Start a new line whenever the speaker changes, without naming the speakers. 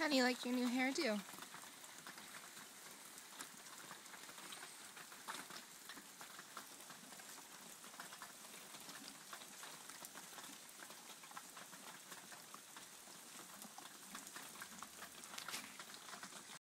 How do you like your new hairdo?